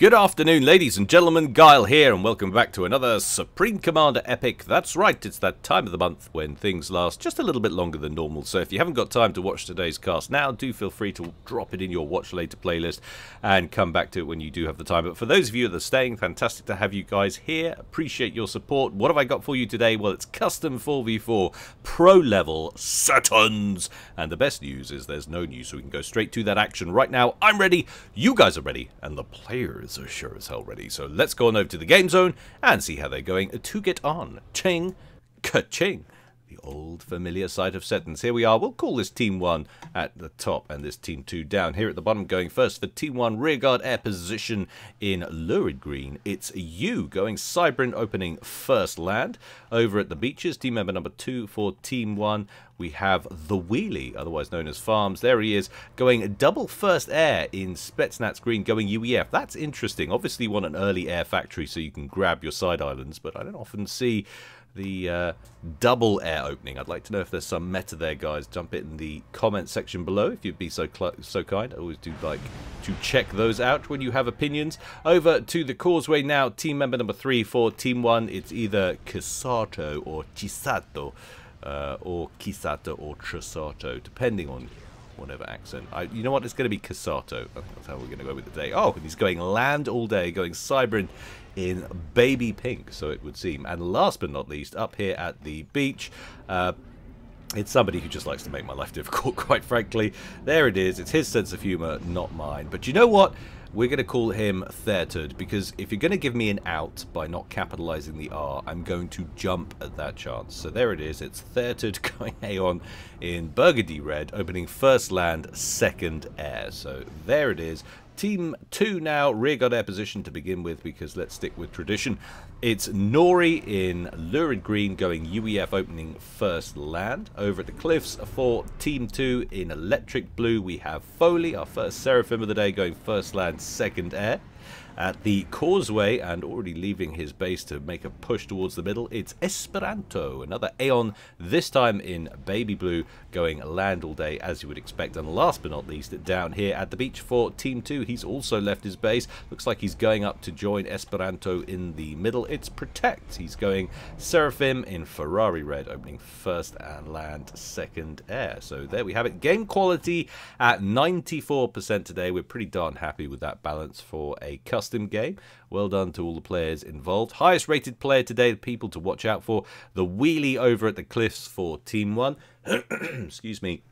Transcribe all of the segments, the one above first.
Good afternoon, ladies and gentlemen. Gyle here, and welcome back to another Supreme Commander epic. That's right, it's that time of the month when things last just a little bit longer than normal. So if you haven't got time to watch today's cast now, do feel free to drop it in your watch later playlist and come back to it when you do have the time. But for those of you that are staying, fantastic to have you guys here. Appreciate your support. What have I got for you today? Well, it's custom 4v4 pro level Setons. And the best news is there's no news, so we can go straight to that action right now. I'm ready, you guys are ready, and the players are sure as hell ready. So let's go on over to the game zone and see how they're going to get on. Ching, ka-ching. Old familiar sight of Setons. Here we are. We'll call this Team 1 at the top and this Team 2 down. Here at the bottom going first for Team 1 rearguard air position in lurid green. It's Yu going Cybran opening first land. Over at the beaches, team member number 2 for Team 1 we have the Wheelie, otherwise known as Farms. There he is, going double first air in Spetsnaz Green, going UEF. That's interesting. Obviously, you want an early air factory so you can grab your side islands, but I don't often see the uh, double air opening. I'd like to know if there's some meta there, guys. Jump it in the comment section below if you'd be so so kind. I always do like to check those out when you have opinions. Over to the causeway now. Team member number three for Team One. It's either Kisato or Chisato uh, or Kisato or Trisato, depending on whatever accent. I, you know what? It's going to be Kisato. I think that's how we're going to go with the day. Oh, he's going land all day, going Cybran in baby pink, so it would seem. And last but not least, up here at the beach, uh, it's somebody who just likes to make my life difficult, quite frankly. There it is. It's his sense of humour, not mine. But you know what? We're going to call him Thertud because if you're going to give me an out by not capitalizing the R, I'm going to jump at that chance. So there it is. It's Thertud going Aeon in Burgundy Red, opening first land, second air. So there it is. Team 2 now, rear rearguard air position to begin with because let's stick with tradition. It's Nori in Lurid Green going UEF opening first land. Over at the Cliffs for Team 2 in Electric Blue we have Foley, our first Seraphim of the day going first land, second air at the causeway and already leaving his base to make a push towards the middle. It's Esperanto, another Aeon, this time in baby blue, going land all day as you would expect. And last but not least, down here at the beach for Team 2, he's also left his base. Looks like he's going up to join Esperanto in the middle. It's Protect. He's going Seraphim in Ferrari red, opening first and land second air. So there we have it. Game quality at 94% today. We're pretty darn happy with that balance for a custom custom game. Well done to all the players involved. Highest rated player today, the people to watch out for. The wheelie over at the cliffs for Team 1. Excuse me.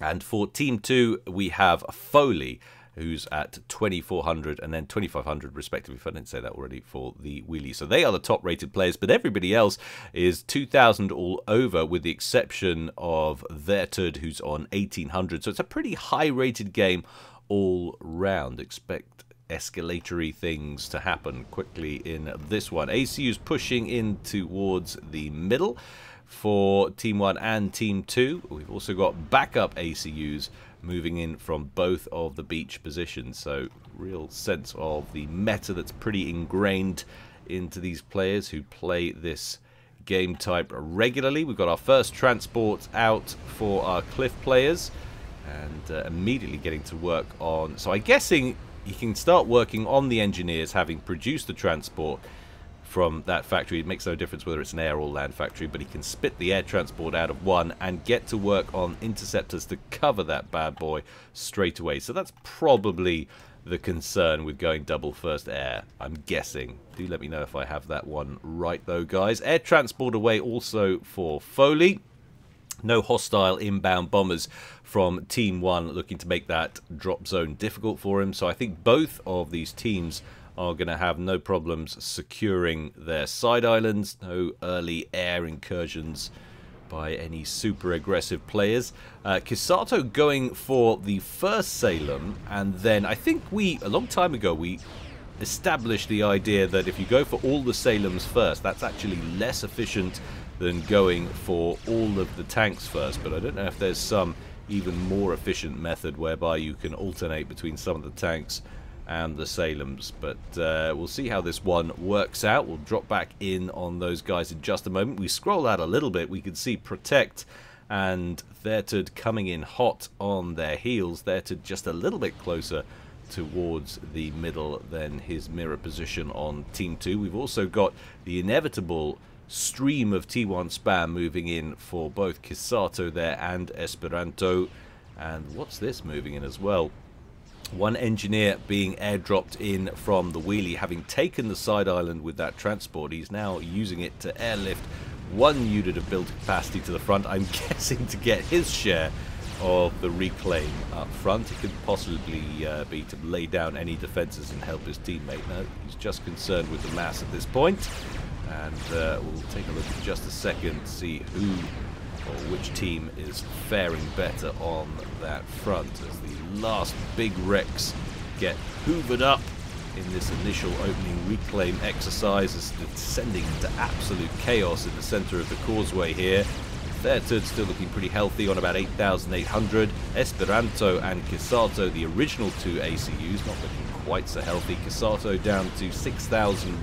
And for Team 2, we have Foley who's at 2400 and then 2500 respectively if I didn't say that already for the wheelie so they are the top rated players but everybody else is 2000 all over with the exception of Thertud who's on 1800 so it's a pretty high rated game all round expect escalatory things to happen quickly in this one. ACU's pushing in towards the middle for Team 1 and Team 2. We've also got backup ACUs moving in from both of the beach positions. So real sense of the meta that's pretty ingrained into these players who play this game type regularly. We've got our first transport out for our cliff players and uh, immediately getting to work on... So I'm guessing he can start working on the engineers having produced the transport from that factory. It makes no difference whether it's an air or land factory, but he can spit the air transport out of one and get to work on interceptors to cover that bad boy straight away. So that's probably the concern with going double first air, I'm guessing. Do let me know if I have that one right though, guys. Air transport away also for Foley. No hostile inbound bombers from Team 1 looking to make that drop zone difficult for him. So I think both of these teams are going to have no problems securing their side islands. No early air incursions by any super aggressive players. Uh, Kisato going for the first Salem, and then I think we, a long time ago, we established the idea that if you go for all the Salems first, that's actually less efficient than going for all of the tanks first. But I don't know if there's some even more efficient method whereby you can alternate between some of the tanks and the Salems. But uh, we'll see how this one works out. We'll drop back in on those guys in just a moment. We scroll out a little bit. We can see Protect and Thertud coming in hot on their heels. Thertud just a little bit closer towards the middle than his mirror position on Team 2. We've also got the inevitable stream of T1 spam moving in for both Kisato there and Esperanto. And what's this moving in as well? One engineer being airdropped in from the wheelie, having taken the side island with that transport. He's now using it to airlift one unit of build capacity to the front. I'm guessing to get his share of the reclaim up front. It could possibly uh, be to lay down any defences and help his teammate. No, he's just concerned with the mass at this point. And uh, we'll take a look in just a second to see who or which team is faring better on that front as the last big wrecks get hoovered up in this initial opening reclaim exercise as descending into absolute chaos in the center of the causeway here. Thertud still looking pretty healthy on about 8,800. Esperanto and Kisato, the original two ACUs, not looking quite so healthy. Kisato down to 6,000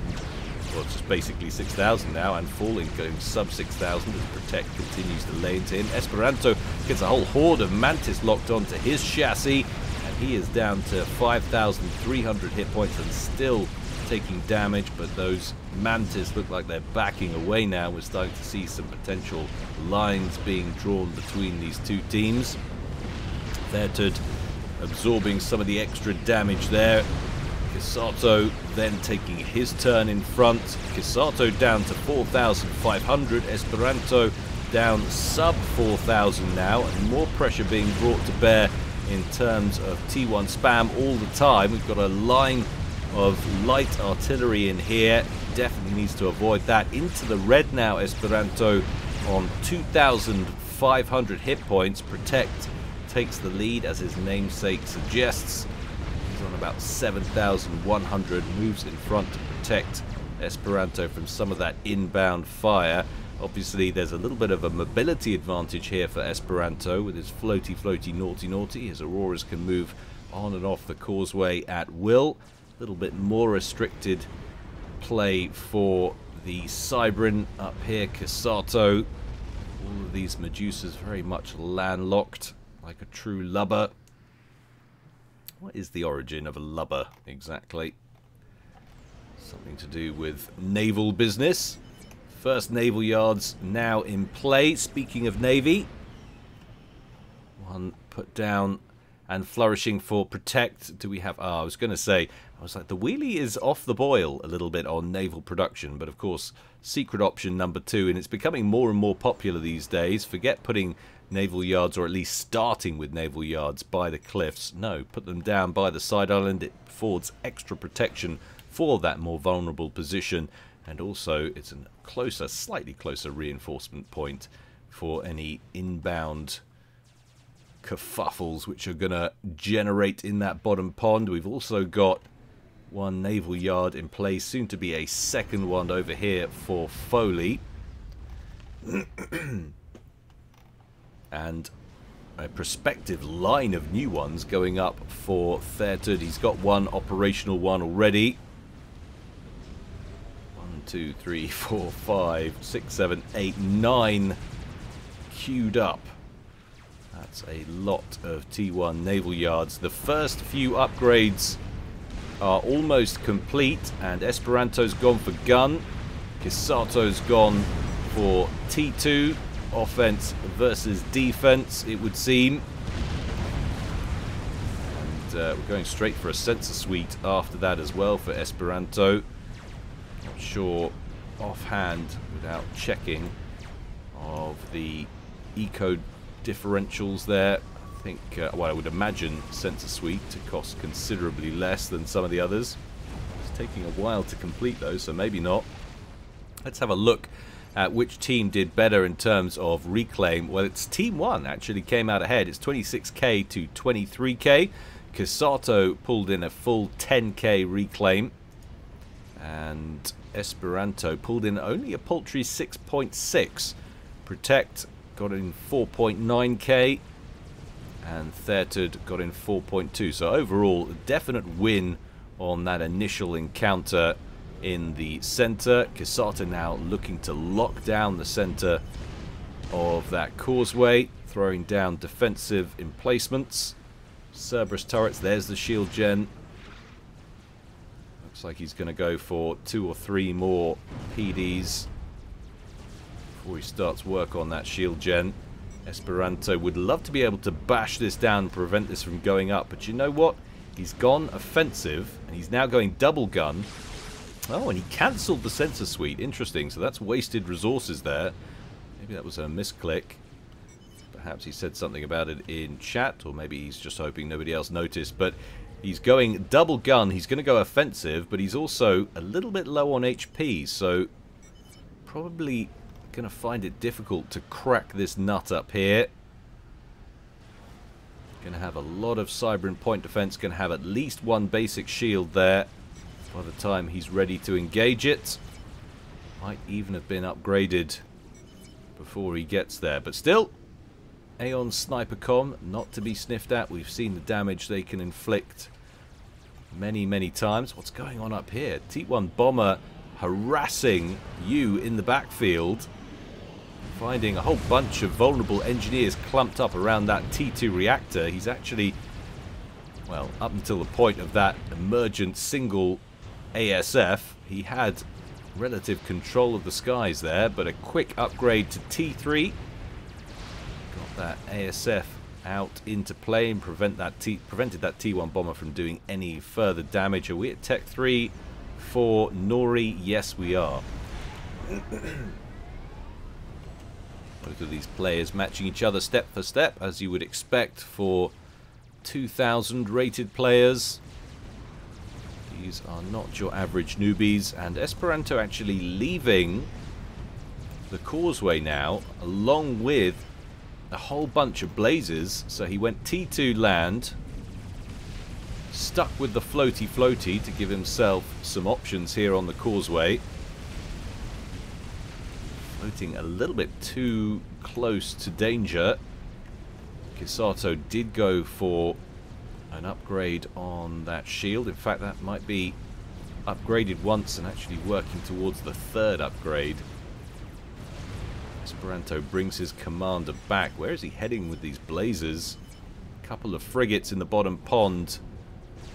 well, just basically 6,000 now and falling, going sub 6,000 as Protect continues to lay into him. Esperanto gets a whole horde of Mantis locked onto his chassis, and he is down to 5,300 hit points and still taking damage, but those Mantis look like they're backing away now. We're starting to see some potential lines being drawn between these two teams. Thertud absorbing some of the extra damage there. Kisato then taking his turn in front. Kisato down to 4,500. Esperanto down sub 4,000 now. And more pressure being brought to bear in terms of T1 spam all the time. We've got a line of light artillery in here. Definitely needs to avoid that. Into the red now, Esperanto on 2,500 hit points. Protect takes the lead as his namesake suggests on about 7,100, moves in front to protect Esperanto from some of that inbound fire. Obviously, there's a little bit of a mobility advantage here for Esperanto with his floaty, floaty, naughty, naughty. His Auroras can move on and off the causeway at will. A little bit more restricted play for the Cybran up here. Kisato. All of these Medusas very much landlocked like a true lubber. What is the origin of a lubber exactly? Something to do with naval business. First naval yards now in play. Speaking of navy, one put down and flourishing for protect. Do we have? Oh, I was going to say, I was like, the wheelie is off the boil a little bit on naval production, but of course, secret option number two, and it's becoming more and more popular these days. Forget putting naval yards, or at least starting with naval yards by the cliffs. No, put them down by the side island. It affords extra protection for that more vulnerable position, and also it's a closer, slightly closer reinforcement point for any inbound kerfuffles which are going to generate in that bottom pond. We've also got one naval yard in place, soon to be a second one over here for Foley. and a prospective line of new ones going up for Thertud. He's got one operational one already. One, two, three, four, five, six, seven, eight, nine queued up. That's a lot of T1 naval yards. The first few upgrades are almost complete and Esperanto's gone for gun. Kisato's gone for T2 offense versus defense, it would seem. And uh, we're going straight for a sensor suite after that as well for Esperanto. Not sure offhand, without checking, of the eco differentials there. I think, uh, well, I would imagine sensor suite to cost considerably less than some of the others. It's taking a while to complete those, so maybe not. Let's have a look at which team did better in terms of reclaim. Well, it's Team 1 actually came out ahead. It's 26k to 23k. Kisato pulled in a full 10k reclaim. And Esperanto pulled in only a paltry 6.6. Protect got in 4.9k. And Thertud got in 4.2. So overall, definite win on that initial encounter in the center. Kisato now looking to lock down the center of that causeway, throwing down defensive emplacements. Cerberus turrets. There's the shield gen. Looks like he's going to go for two or three more PDs before he starts work on that shield gen. Esperanto would love to be able to bash this down and prevent this from going up, but you know what? He's gone offensive, and he's now going double gun. Oh, and he cancelled the sensor suite. Interesting, so that's wasted resources there. Maybe that was a misclick. Perhaps he said something about it in chat, or maybe he's just hoping nobody else noticed, but he's going double gun. He's going to go offensive, but he's also a little bit low on HP, so probably going to find it difficult to crack this nut up here. Going to have a lot of Cybran point defense. To have at least one basic shield there by the time he's ready to engage it. Might even have been upgraded before he gets there. But still, Aeon Sniper Com, not to be sniffed at. We've seen the damage they can inflict many, many times. What's going on up here? T1 Bomber harassing you in the backfield finding a whole bunch of vulnerable engineers clumped up around that T2 reactor. He's actually, well, up until the point of that emergent single ASF, he had relative control of the skies there, but a quick upgrade to T3. Got that ASF out into play and prevent that T prevented that T1 bomber from doing any further damage. Are we at Tech 3 for Nori? Yes, we are. Both of these players matching each other step for step, as you would expect for 2,000 rated players. These are not your average newbies, and Esperanto actually leaving the causeway now, along with a whole bunch of blazes. So he went T2 land, stuck with the floaty floaty to give himself some options here on the causeway floating a little bit too close to danger. Kisato did go for an upgrade on that shield. In fact, that might be upgraded once and actually working towards the third upgrade. Esperanto brings his commander back. Where is he heading with these blazers? A couple of frigates in the bottom pond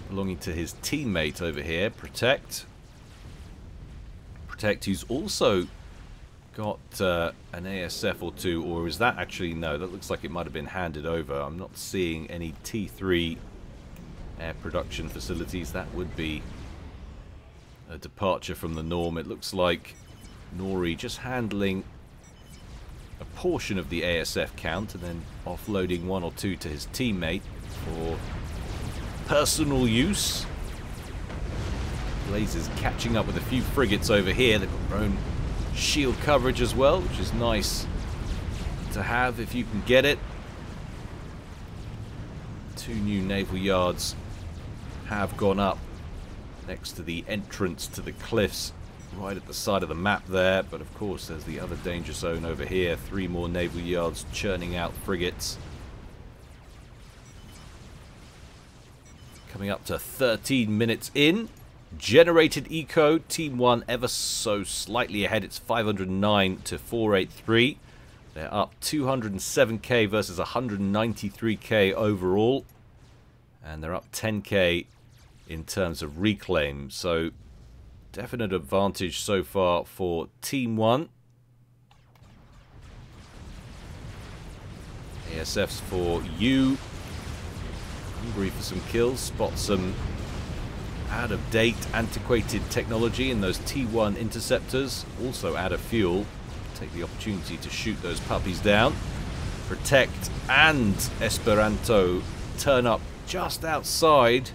belonging to his teammate over here, Protect. Protect, who's also got uh, an ASF or two, or is that actually, no, that looks like it might have been handed over. I'm not seeing any T3 air production facilities. That would be a departure from the norm. It looks like Nori just handling a portion of the ASF count and then offloading one or two to his teammate for personal use. Blazers catching up with a few frigates over here. They've got their own shield coverage as well, which is nice to have if you can get it. Two new naval yards have gone up next to the entrance to the cliffs right at the side of the map there. But of course there's the other danger zone over here. Three more naval yards churning out frigates. Coming up to 13 minutes in Generated eco, Team 1 ever so slightly ahead. It's 509 to 483. They're up 207k versus 193k overall. And they're up 10k in terms of reclaim. So definite advantage so far for Team 1. ASFs for Yu. Hungry for some kills. Spot some out of date, antiquated technology in those T1 interceptors, also out of fuel. Take the opportunity to shoot those puppies down. Protect and Esperanto turn up just outside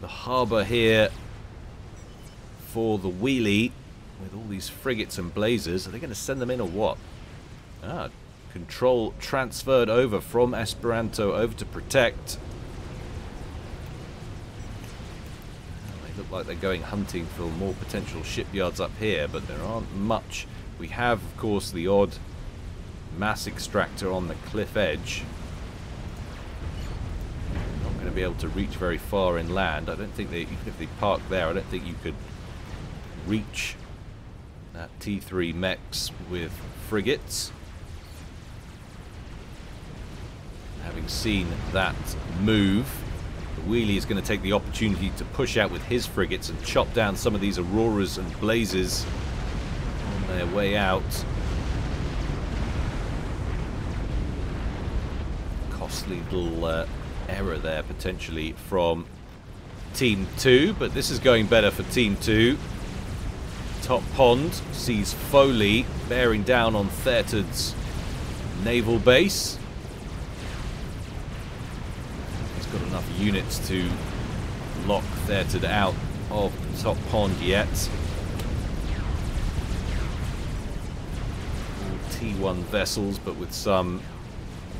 the harbour here for the wheelie with all these frigates and blazers. Are they going to send them in or what? Ah, control transferred over from Esperanto over to Protect. Look like they're going hunting for more potential shipyards up here, but there aren't much. We have, of course, the odd mass extractor on the cliff edge. Not going to be able to reach very far inland. I don't think they, even if they park there, I don't think you could reach that T3 mechs with frigates. Having having seen that move. Wheelie is going to take the opportunity to push out with his frigates and chop down some of these Auroras and Blazes on their way out. Costly little uh, error there potentially from Team 2, but this is going better for Team 2. Top Pond sees Foley bearing down on Thertud's naval base. Got enough units to lock Thertud out of top pond yet. All T1 vessels, but with some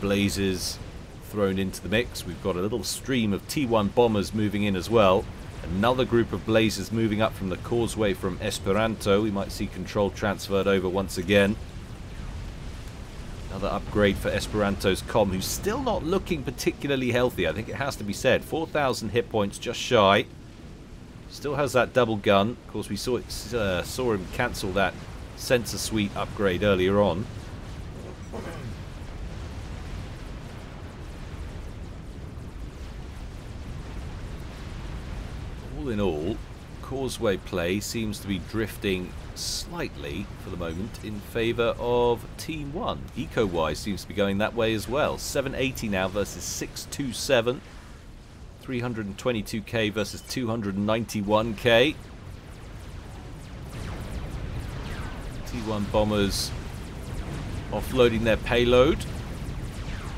blazes thrown into the mix. We've got a little stream of T1 bombers moving in as well. Another group of blazes moving up from the causeway from Esperanto. We might see control transferred over once again. Another upgrade for Esperanto's com, who's still not looking particularly healthy. I think it has to be said. 4,000 hit points, just shy. Still has that double gun. Of course, we saw, it, uh, saw him cancel that sensor suite upgrade earlier on. All in all, Causeway play seems to be drifting slightly for the moment in favour of Team 1. Eco-wise seems to be going that way as well. 780 now versus 627. 322k versus 291k. T1 bombers offloading their payload.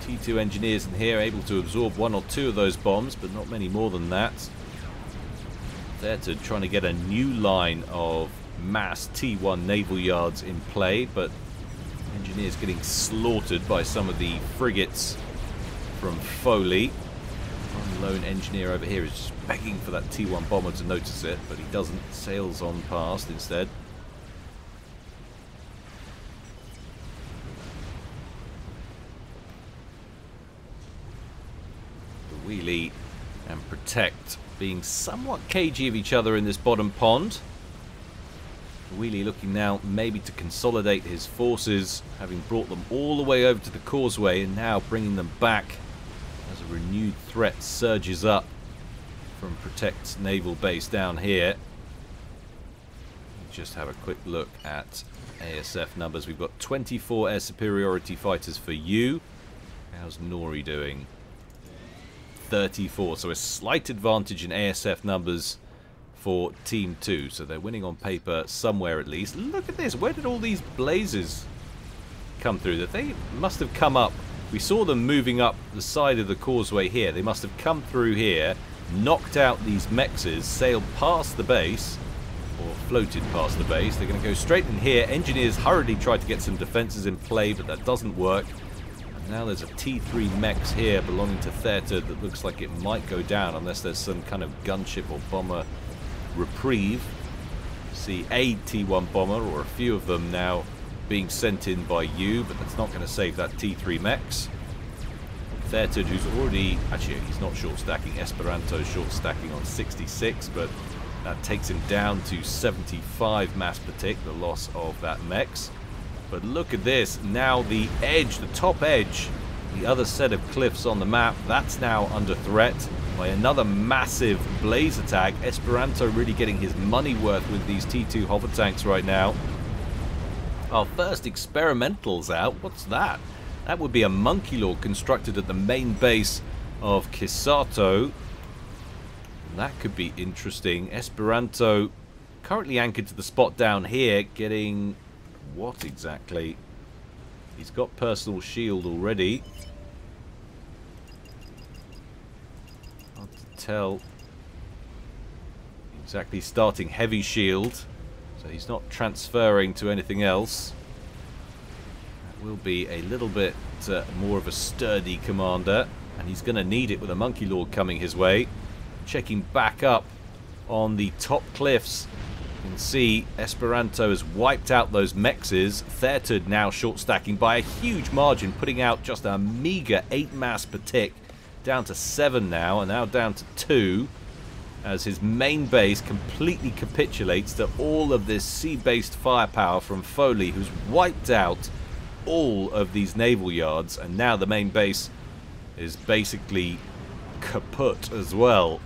T2 engineers in here able to absorb one or two of those bombs, but not many more than that. They're trying to get a new line of mass T1 naval yards in play, but engineers getting slaughtered by some of the frigates from Foley. One lone engineer over here is just begging for that T1 bomber to notice it, but he doesn't. Sails on past instead. The wheelie and protect being somewhat cagey of each other in this bottom pond. Wheelie looking now maybe to consolidate his forces, having brought them all the way over to the causeway and now bringing them back as a renewed threat surges up from Protect's naval base down here. Just have a quick look at ASF numbers. We've got 24 air superiority fighters for Yu. How's Nori doing? 34, so a slight advantage in ASF numbers for Team 2. So they're winning on paper somewhere at least. Look at this. Where did all these blazes come through? That They must have come up. We saw them moving up the side of the causeway here. They must have come through here, knocked out these mexes, sailed past the base, or floated past the base. They're going to go straight in here. Engineers hurriedly tried to get some defenses in play, but that doesn't work. Now there's a T3 Mex here belonging to Thertud that looks like it might go down unless there's some kind of gunship or bomber reprieve. See a T1 bomber or a few of them now being sent in by Yu, but that's not going to save that T3 Mex. Thertud, who's already, actually he's not short stacking, Esperanto short stacking on 66, but that takes him down to 75 mass per tick, the loss of that Mex. But look at this, now the edge, the top edge, the other set of cliffs on the map, that's now under threat by another massive blaze attack. Esperanto really getting his money worth with these T2 hover tanks right now. Our first experimentals out. What's that? That would be a Monkey Lord constructed at the main base of Kisato. That could be interesting. Esperanto currently anchored to the spot down here, getting what exactly? He's got personal shield already. Hard to tell exactly starting heavy shield. So he's not transferring to anything else. That will be a little bit uh, more of a sturdy commander. And he's going to need it with a Monkey Lord coming his way. Checking back up on the top cliffs. Can see Esperanto has wiped out those mexes. Thertud now short stacking by a huge margin, putting out just a meager 8 mass per tick down to seven now, and now down to two, as his main base completely capitulates to all of this sea-based firepower from Foley, who's wiped out all of these naval yards, and now the main base is basically kaput as well.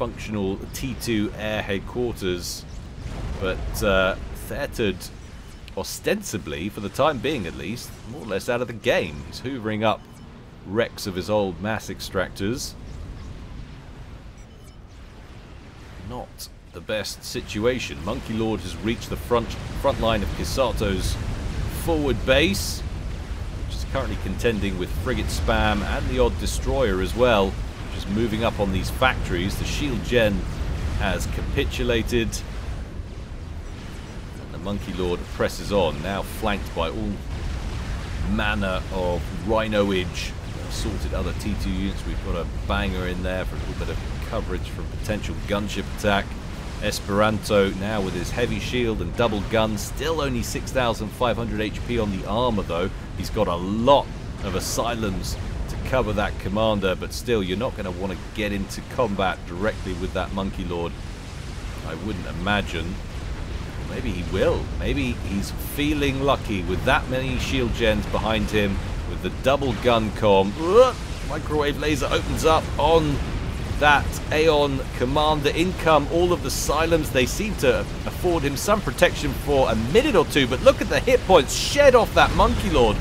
Functional T2 air headquarters, but uh, ostensibly, for the time being at least, more or less out of the game. He's hoovering up wrecks of his old mass extractors. Not the best situation. Monkey Lord has reached the front front line of Kisato's forward base, which is currently contending with frigate spam and the odd destroyer as well, moving up on these factories. The shield gen has capitulated. And the Monkey Lord presses on, now flanked by all manner of rhinoage assaulted other T2 units. We've got a banger in there for a little bit of coverage from potential gunship attack. Esperanto now with his heavy shield and double gun, still only 6,500 HP on the armor though. He's got a lot of asylums cover that commander, but still you're not going to want to get into combat directly with that Monkey Lord. I wouldn't imagine. Maybe he will. Maybe he's feeling lucky with that many shield gens behind him, with the double gun com. Microwave laser opens up on that Aeon Commander income, all of the Asylums. they seem to afford him some protection for a minute or two, but look at the hit points shed off that Monkey Lord.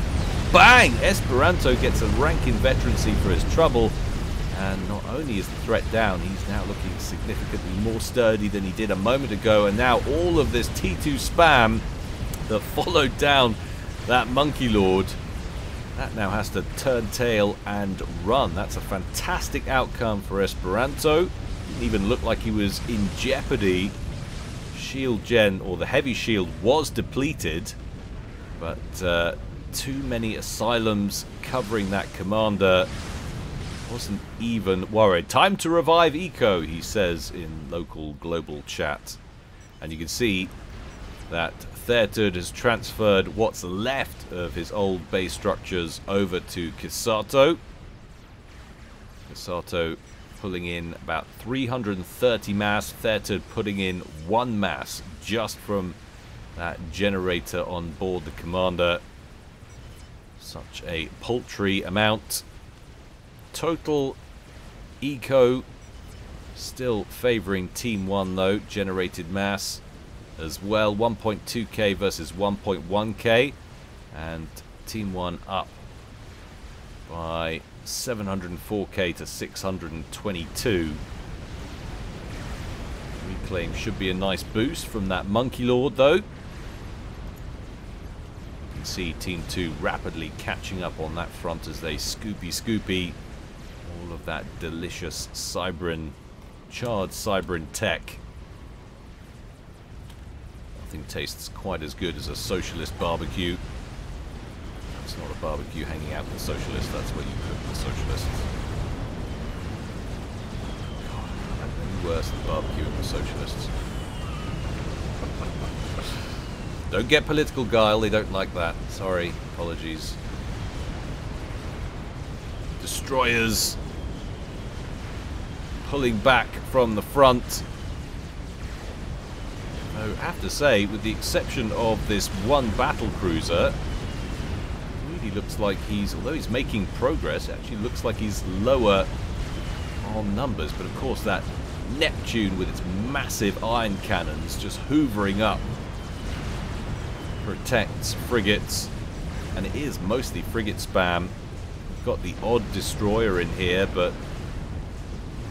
Bang! Esperanto gets a rank in veterancy for his trouble, and not only is the threat down, he's now looking significantly more sturdy than he did a moment ago, and now all of this T2 spam that followed down that Monkey Lord that now has to turn tail and run. That's a fantastic outcome for Esperanto. Didn't even look like he was in jeopardy. Shield gen, or the heavy shield, was depleted. But uh, too many asylums covering that commander. Wasn't even worried. Time to revive Eco, he says in local global chat. And you can see that Thertud has transferred what's left of his old base structures over to Kisato. Kisato pulling in about 330 mass, Thertud putting in one mass just from that generator on board the commander. Such a paltry amount. Total eco still favouring Team 1 though, generated mass as well. 1.2k versus 1.1k. And Team 1 up by 704k to 622. Reclaim should be a nice boost from that Monkey Lord though. See Team 2 rapidly catching up on that front as they scoopy scoopy all of that delicious Cybran, charred Cybran tech nothing tastes quite as good as a socialist barbecue. It's not a barbecue hanging out with socialists, that's what you cook with socialists. God, any worse than barbecuing with socialists. Don't get political Gyle, they don't like that. Sorry, apologies. Destroyers pulling back from the front. I have to say, with the exception of this one battle cruiser, really looks like he's, although he's making progress, actually looks like he's lower on numbers. But of course, that Neptune with its massive iron cannons just hoovering up protects frigates, and it is mostly frigate spam. Got the odd destroyer in here, but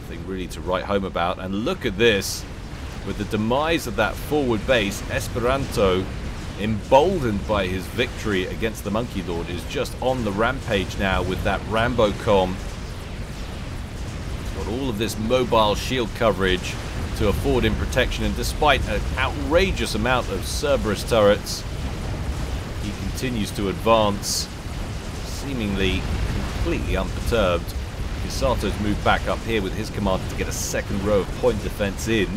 nothing really to write home about. And look at this. With the demise of that forward base, Esperanto, emboldened by his victory against the Monkey Lord, is just on the rampage now with that Rambo com. Got all of this mobile shield coverage to afford him protection, and despite an outrageous amount of Cerberus turrets, continues to advance, seemingly completely unperturbed. Kisato's moved back up here with his commander to get a second row of point defense in.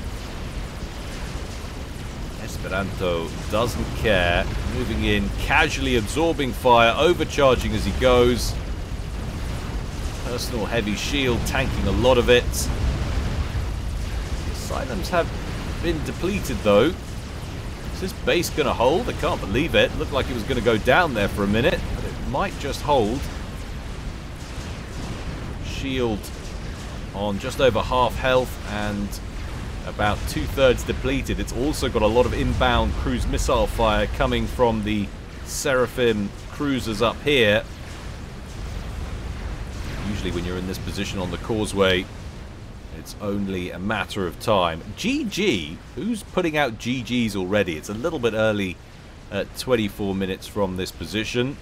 Esperanto doesn't care. Moving in, casually absorbing fire, overcharging as he goes. Personal heavy shield tanking a lot of it. The Asylums have been depleted though. Is this base going to hold? I can't believe it. Looked like it was going to go down there for a minute, but it might just hold. shield on just over half health and about two-thirds depleted. It's also got a lot of inbound cruise missile fire coming from the Seraphim cruisers up here. Usually when you're in this position on the causeway, it's only a matter of time. GG? Who's putting out GGs already? It's a little bit early at 24 minutes from this position.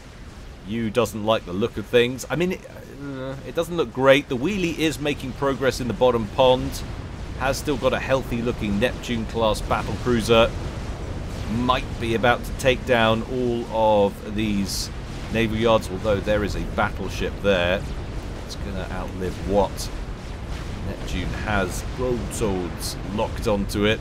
Yu doesn't like the look of things. I mean, it, uh, it doesn't look great. The wheelie is making progress in the bottom pond. Has still got a healthy looking Neptune class battle cruiser. Might be about to take down all of these naval yards, although there is a battleship there. It's going to outlive what Neptune has broadswords locked onto it.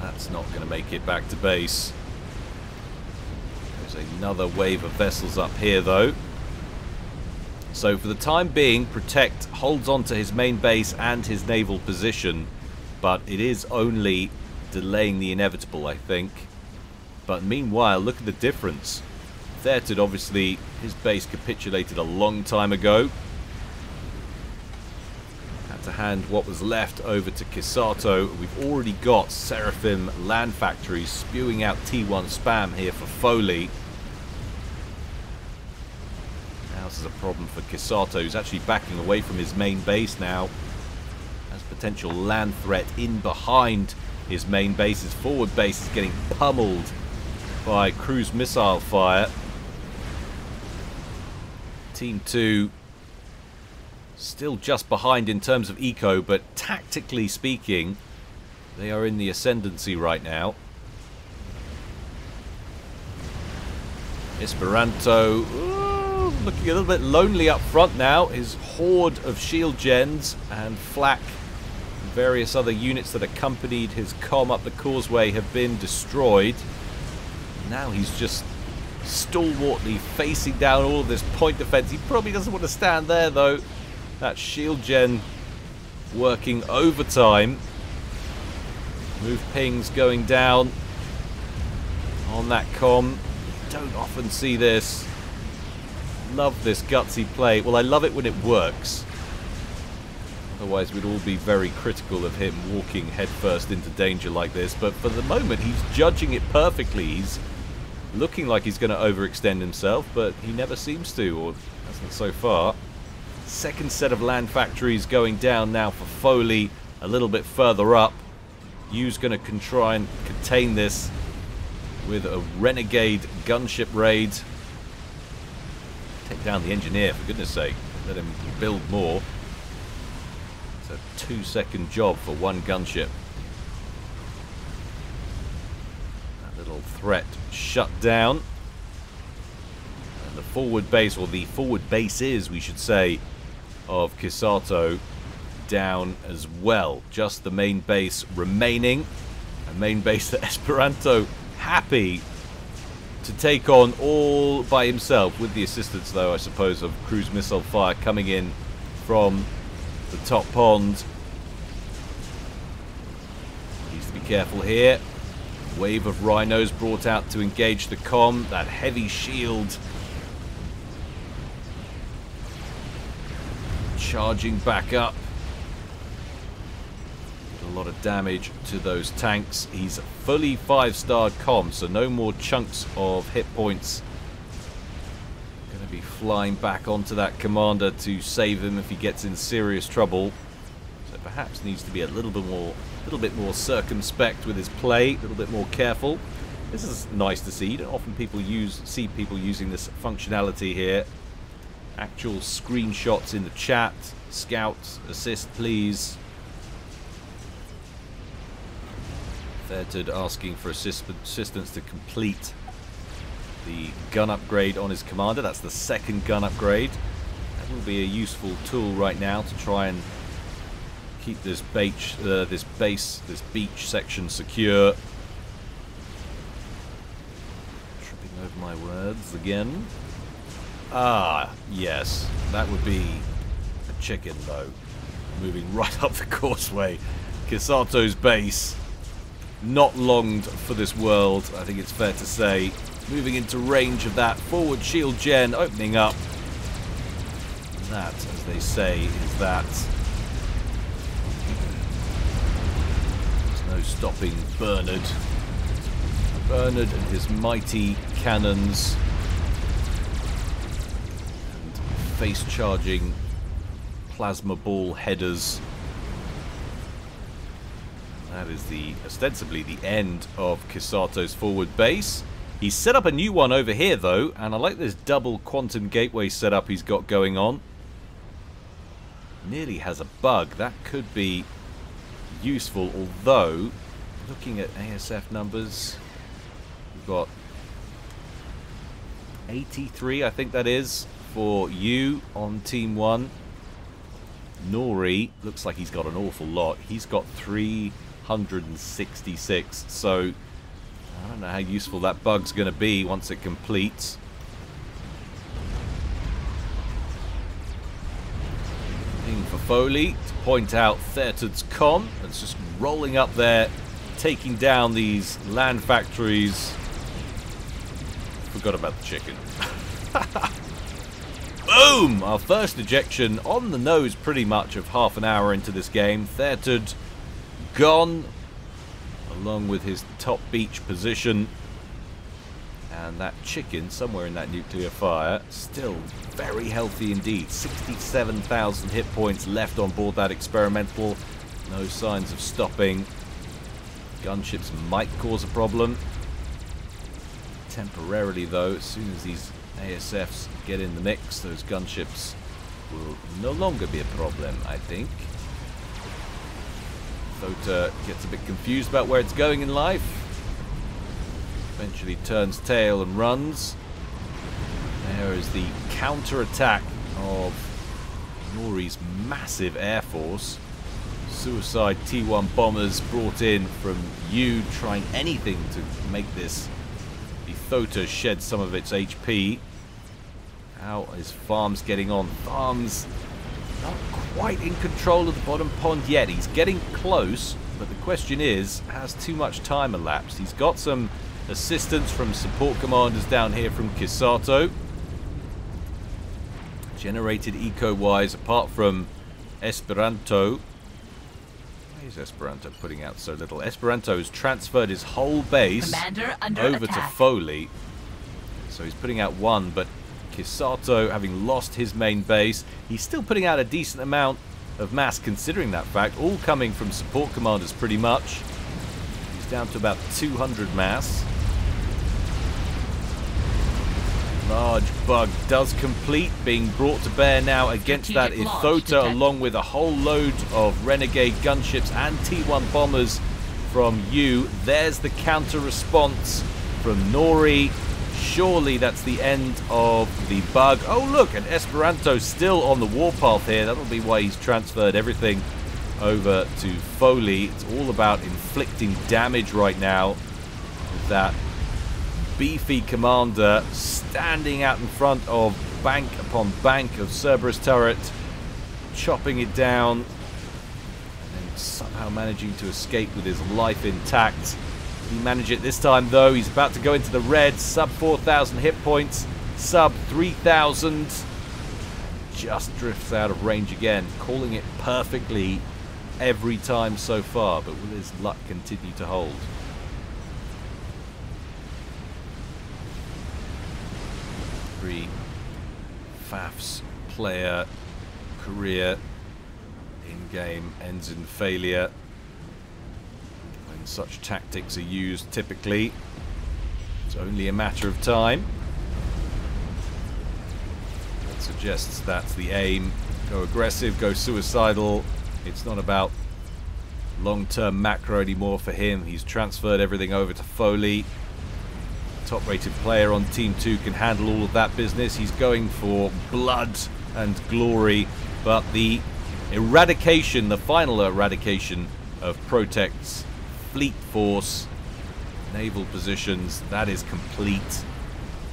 That's not going to make it back to base. There's another wave of vessels up here, though. So for the time being, Protect holds on to his main base and his naval position, but it is only delaying the inevitable, I think. But meanwhile, look at the difference. Thertud, obviously, his base capitulated a long time ago. Had to hand what was left over to Kisato. We've already got Seraphim land factories spewing out T1 spam here for Foley. This is a problem for Kisato, who's actually backing away from his main base now. Has potential land threat in behind his main base. His forward base is getting pummeled by cruise missile fire. Team 2 still just behind in terms of eco, but tactically speaking, they are in the ascendancy right now. Esperanto looking a little bit lonely up front now. His horde of shield gens and flak and various other units that accompanied his com up the causeway have been destroyed. Now he's just stalwartly facing down all of this point defense. He probably doesn't want to stand there though. That shield gen working overtime. Move pings going down on that com. Don't often see this love this gutsy play. Well, I love it when it works. Otherwise, we'd all be very critical of him walking headfirst into danger like this. But for the moment, he's judging it perfectly. He's looking like he's going to overextend himself, but he never seems to, or hasn't so far. Second set of land factories going down now for Foley a little bit further up. Yu's going to try and contain this with a renegade gunship raid Take down the engineer, for goodness sake. Let him build more. It's a two-second job for one gunship. That little threat shut down. And the forward base, or the forward bases, we should say, of Kisato down as well. Just the main base remaining. A main base that Esperanto happy to take on all by himself, with the assistance, though, I suppose, of cruise missile fire coming in from the top pond. Needs to be careful here. Wave of rhinos brought out to engage the com. That heavy shield charging back up a lot of damage to those tanks. He's fully five-star com, so no more chunks of hit points. Going to be flying back onto that commander to save him if he gets in serious trouble. So perhaps needs to be a little bit more, little bit more circumspect with his play, a little bit more careful. This is nice to see. often people use see people using this functionality here. Actual screenshots in the chat. Scouts, assist please. Thertud asking for assist assistance to complete the gun upgrade on his commander. That's the second gun upgrade. That will be a useful tool right now to try and keep this beach, uh, this base, this beach section secure. Tripping over my words again. Ah, yes, that would be a chicken though. Moving right up the causeway. Kisato's base not longed for this world, I think it's fair to say. Moving into range of that forward shield gen, opening up. That, as they say, is that. No stopping Bernard. Bernard and his mighty cannons. And face charging plasma ball headers. That is the ostensibly the end of Kisato's forward base. He's set up a new one over here though, and I like this double quantum gateway setup he's got going on. Nearly has a bug. That could be useful, although looking at ASF numbers, we've got 83, I think that is, for Yu on Team 1. Nori looks like he's got an awful lot. He's got 366. So I don't know how useful that bug's going to be once it completes. For Foley to point out Thertud's con. It's just rolling up there, taking down these land factories. Forgot about the chicken. Boom! Our first ejection on the nose pretty much of half an hour into this game. Thertud gone, along with his top beach position. And that chicken, somewhere in that nuclear fire, still very healthy indeed. 67,000 hit points left on board that experimental. No signs of stopping. Gunships might cause a problem. Temporarily, though, as soon as these ASFs get in the mix, those gunships will no longer be a problem, I think. Thota gets a bit confused about where it's going in life. Eventually turns tail and runs. There is the counter-attack of Nori's massive air force. Suicide T1 bombers brought in from Yu, trying anything to make this the Thota shed some of its HP. How is Farms getting on? Farms not quite in control of the bottom pond yet. He's getting close, but the question is, has too much time elapsed? He's got some assistance from support commanders down here from Kisato. Generated eco-wise, apart from Esperanto. Why is Esperanto putting out so little? Esperanto has transferred his whole base over attack. to Foley. So he's putting out one, but Kisato, having lost his main base, he's still putting out a decent amount of mass considering that fact, all coming from support commanders pretty much. He's down to about 200 mass. Large bug does complete, being brought to bear now against that Ythotha, along with a whole load of Renegade gunships and T-1 bombers from Yu. There's the counter response from Nori. Surely that's the end of the bug. Oh, look, and Esperanto still on the warpath here. That'll be why he's transferred everything over to Foley. It's all about inflicting damage right now that beefy commander standing out in front of bank upon bank of Cerberus turret, chopping it down, and somehow managing to escape with his life intact. He managed it this time, though. He's about to go into the red. Sub 4,000 hit points. Sub 3,000. Just drifts out of range again. Calling it perfectly every time so far. But will his luck continue to hold? Every FAF's player career in-game ends in failure When such tactics are used typically. It's only a matter of time. That suggests that's the aim. Go aggressive, go suicidal. It's not about long-term macro anymore for him. He's transferred everything over to Foley. Top-rated player on Team 2 can handle all of that business. He's going for blood and glory, but the eradication, the final eradication of Protects fleet force, naval positions, that is complete.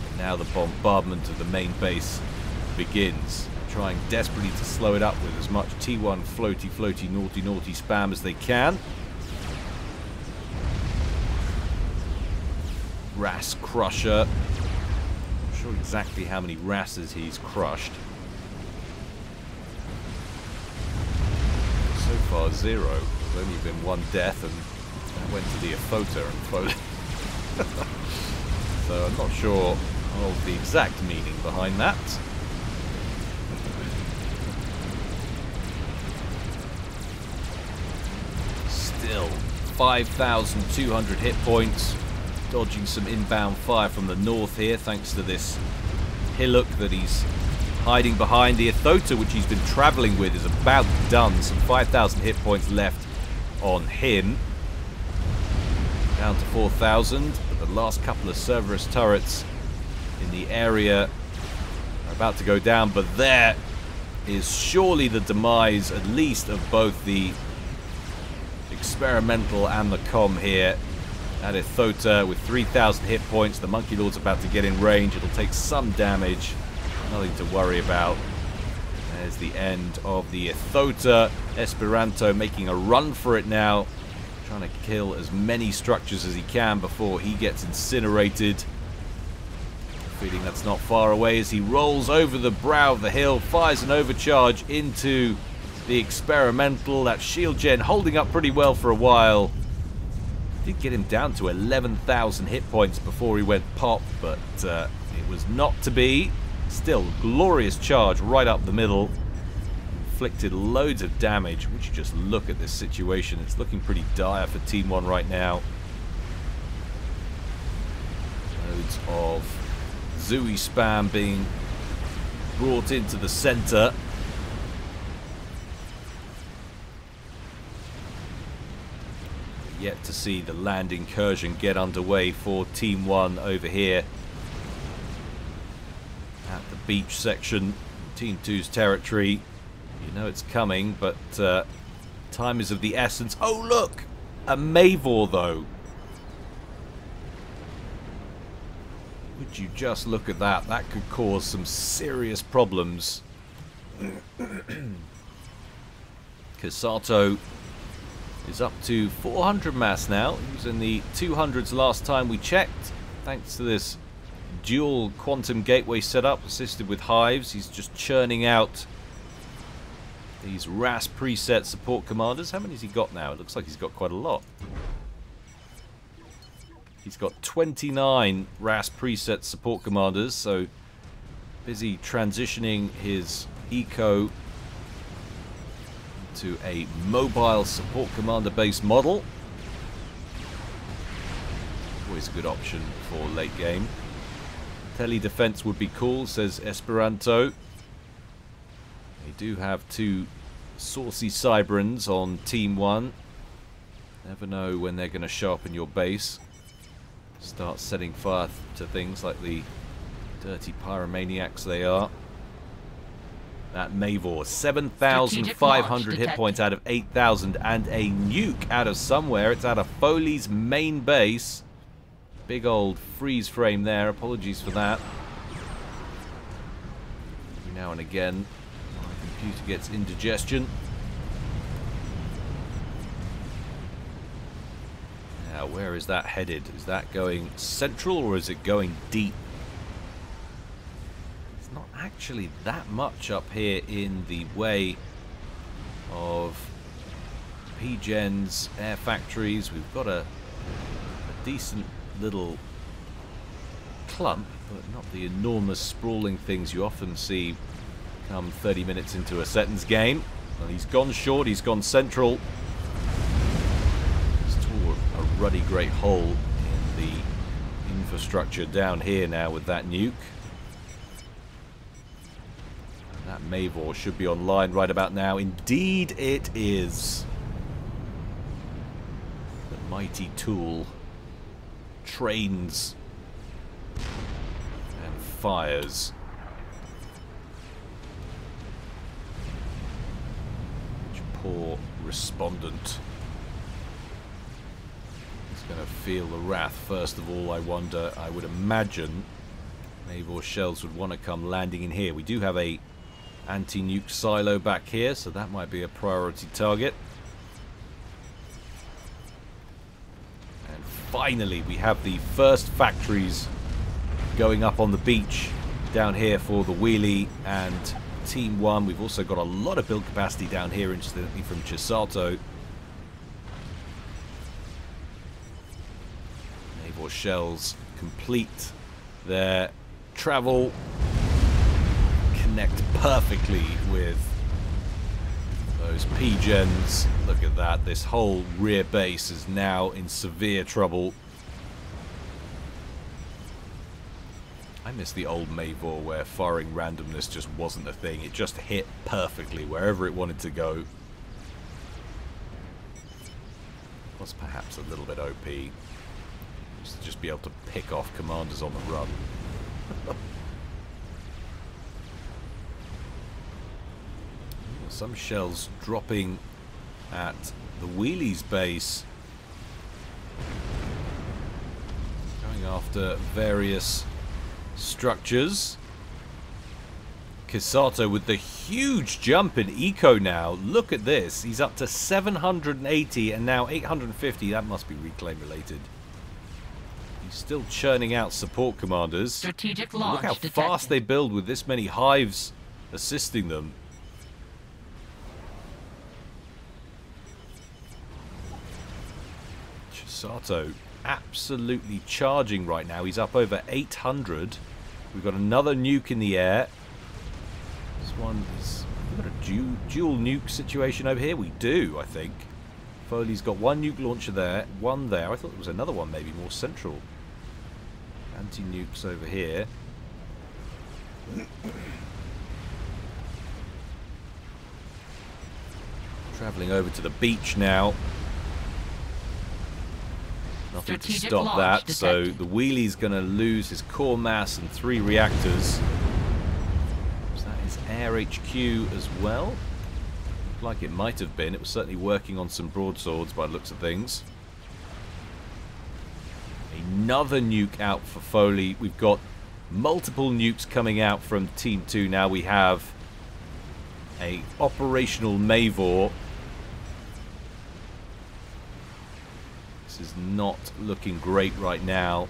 And Now the bombardment of the main base begins. Trying desperately to slow it up with as much T1 floaty, floaty, naughty, naughty spam as they can. Ras Crusher. I'm not sure exactly how many Rasses he's crushed. So far, zero. There's only been one death, and that went to the Ythotha and Foley. so I'm not sure of the exact meaning behind that. Still, 5,200 hit points. Dodging some inbound fire from the north here, thanks to this hillock that he's hiding behind. The Ythotha, which he's been travelling with, is about done. Some 5,000 hit points left on him. Down to 4,000. But the last couple of Cerberus turrets in the area are about to go down. But there is surely the demise, at least, of both the experimental and the com here. That is with 3,000 hit points. The Monkey Lord's about to get in range. It'll take some damage. Nothing to worry about. There's the end of the Thota. Esperanto making a run for it now. Trying to kill as many structures as he can before he gets incinerated. Feeling that's not far away as he rolls over the brow of the hill, fires an overcharge into the experimental. That shield gen holding up pretty well for a while. Did get him down to 11,000 hit points before he went pop, but uh, it was not to be. Still, glorious charge right up the middle. Inflicted loads of damage. Would you just look at this situation? It's looking pretty dire for Team 1 right now. Loads of Zthuee spam being brought into the center. Yet to see the land incursion get underway for Team 1 over here at the beach section. Team 2's territory. You know it's coming, but uh, time is of the essence. Oh, look! A Mavor, though. Would you just look at that? That could cause some serious problems. Kisato is up to 400 mass now. He was in the 200s last time we checked. Thanks to this dual quantum gateway setup assisted with hives. He's just churning out these RAS preset support commanders. How many has he got now? It looks like he's got quite a lot. He's got 29 RAS preset support commanders, so busy transitioning his eco to a mobile support commander based model. Always a good option for late game. Tele defense would be cool, says Esperanto. They do have two saucy Cybrans on Team 1. Never know when they're going to show up in your base. Start setting fire to things like the dirty pyromaniacs they are. That Mavor, 7,500 hit points out of 8,000 and a nuke out of somewhere. It's out of Foley's main base. Big old freeze frame there. Apologies for that. Every now and again, my computer gets indigestion. Now, where is that headed? Is that going central or is it going deep? Actually that much up here in the way of PGen's air factories. We've got a, a decent little clump, but not the enormous sprawling things you often see come 30 minutes into a Setons game. Well, he's gone short, he's gone central. He's tore a ruddy great hole in the infrastructure down here now with that nuke. Mavor should be online right about now. Indeed it is. The mighty tool trains and fires. Poor respondent is going to feel the wrath first of all, I wonder. I would imagine Mavor shells would want to come landing in here. We do have a anti-nuke silo back here, so that might be a priority target. And finally we have the first factories going up on the beach down here for the wheelie and Team 1. We've also got a lot of build capacity down here, incidentally, from Kisato. Naval shells complete their travel, connect perfectly with those P-gens. Look at that. This whole rear base is now in severe trouble. I miss the old Mavor where firing randomness just wasn't a thing. It just hit perfectly wherever it wanted to go. Was perhaps a little bit OP. Just to just be able to pick off commanders on the run. Some shells dropping at the Wheelies base. Going after various structures. Kisato with the huge jump in eco now. Look at this. He's up to 780 and now 850. That must be reclaim related. He's still churning out support commanders. Strategic launch Look how detected. fast they build with this many hives assisting them. Kisato absolutely charging right now. He's up over 800. We've got another nuke in the air. This one is... We've got a dual, dual nuke situation over here. We do, I think. Foley's got one nuke launcher there, one there. I thought there was another one maybe more central. Anti-nukes over here. Travelling over to the beach now. Nothing to stop that, so detected. the wheelie's going to lose his core mass and three reactors. Was that his air HQ as well? Looked like it might have been. It was certainly working on some broadswords by the looks of things. Another nuke out for Foley. We've got multiple nukes coming out from Team 2 now. We have a operational Mavor. This is not looking great right now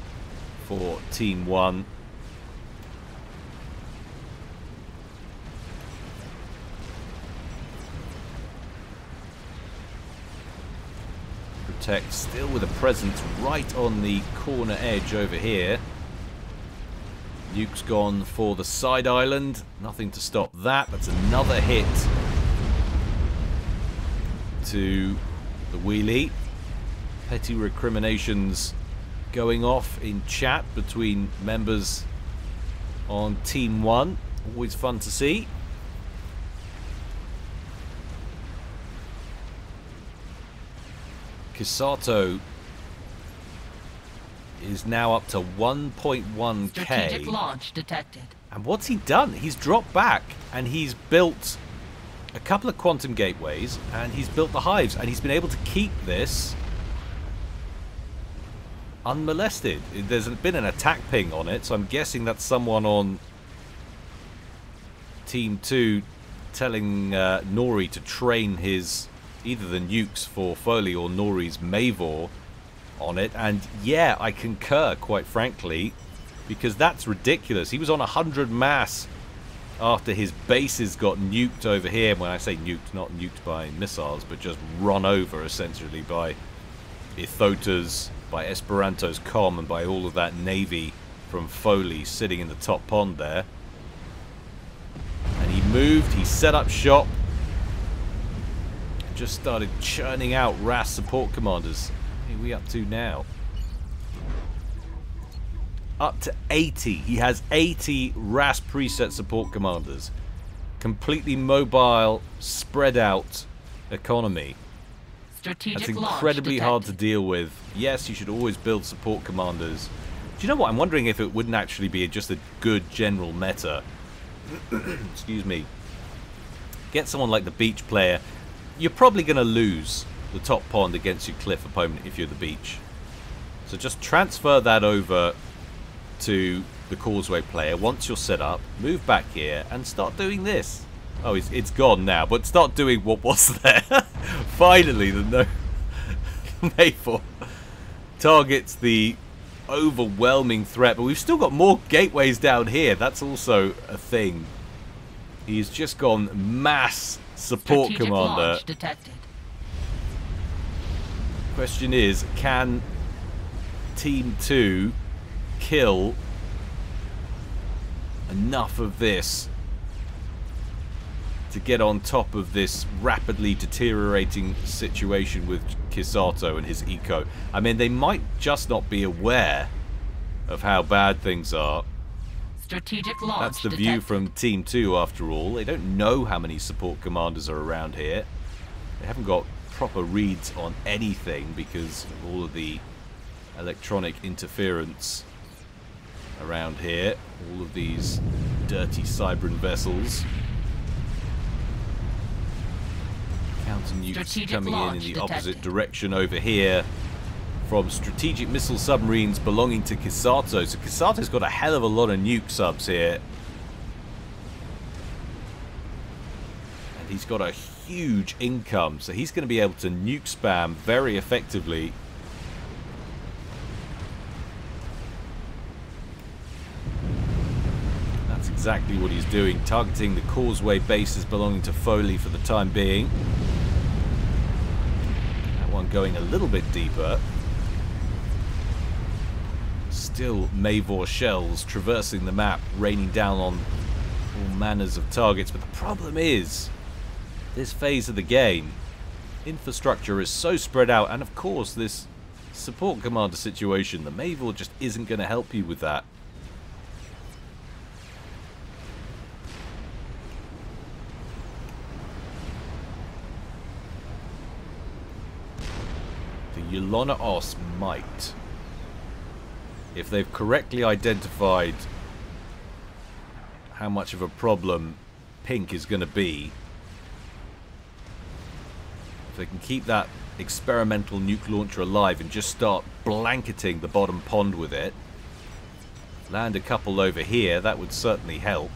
for Team 1. Protect still with a presence right on the corner edge over here. Nuke's gone for the side island. Nothing to stop that. That's another hit to the wheelie. Petty recriminations going off in chat between members on Team 1. Always fun to see. Kisato is now up to 1.1k. Strategic launch detected. And what's he done? He's dropped back and he's built a couple of quantum gateways and he's built the hives and he's been able to keep this unmolested. There's been an attack ping on it, so I'm guessing that's someone on Team 2 telling uh, Nori to train his either the nukes for Foley or Nori's Mavor on it. And yeah, I concur, quite frankly, because that's ridiculous. He was on 100 mass after his bases got nuked over here. When I say nuked, not nuked by missiles, but just run over essentially by Ythothas, by Esperanto's com, and by all of that navy from Foley sitting in the top pond there. And he moved, he set up shop, and just started churning out RAS support commanders. What are we up to now? Up to 80. He has 80 RAS preset support commanders. Completely mobile, spread out economy. Strategic That's incredibly hard to deal with. Yes, you should always build support commanders. Do you know what? I'm wondering if it wouldn't actually be just a good general meta. Excuse me. Get someone like the beach player. You're probably going to lose the top pond against your cliff opponent if you're the beach. So just transfer that over to the causeway player once you're set up. Move back here and start doing this. Oh, it's, it's gone now, but start doing what was there. Finally, the no Mavor targets the overwhelming threat, but we've still got more gateways down here. That's also a thing. He's just gone mass support Strategic commander. Question is, can Team 2 kill enough of this to get on top of this rapidly deteriorating situation with Kisato and his eco? I mean, they might just not be aware of how bad things are. Strategic launch That's the detected. view from Team 2 after all. They don't know how many support commanders are around here. They haven't got proper reads on anything because of all of the electronic interference around here. All of these dirty Cybran vessels. Counter nukes Strategic coming in in the opposite direction over here from strategic missile submarines belonging to Kisato. So Kisato's got a hell of a lot of nuke subs here. And he's got a huge income, so he's going to be able to nuke spam very effectively. That's exactly what he's doing, targeting the causeway bases belonging to Foley for the time being. That one going a little bit deeper. Still Mavor shells traversing the map, raining down on all manners of targets. But the problem is, this phase of the game, infrastructure is so spread out, and of course, this support commander situation, the Mavor just isn't going to help you with that. Yolona Oss might. If they've correctly identified how much of a problem pink is going to be, if they can keep that experimental nuke launcher alive and just start blanketing the bottom pond with it, land a couple over here, that would certainly help.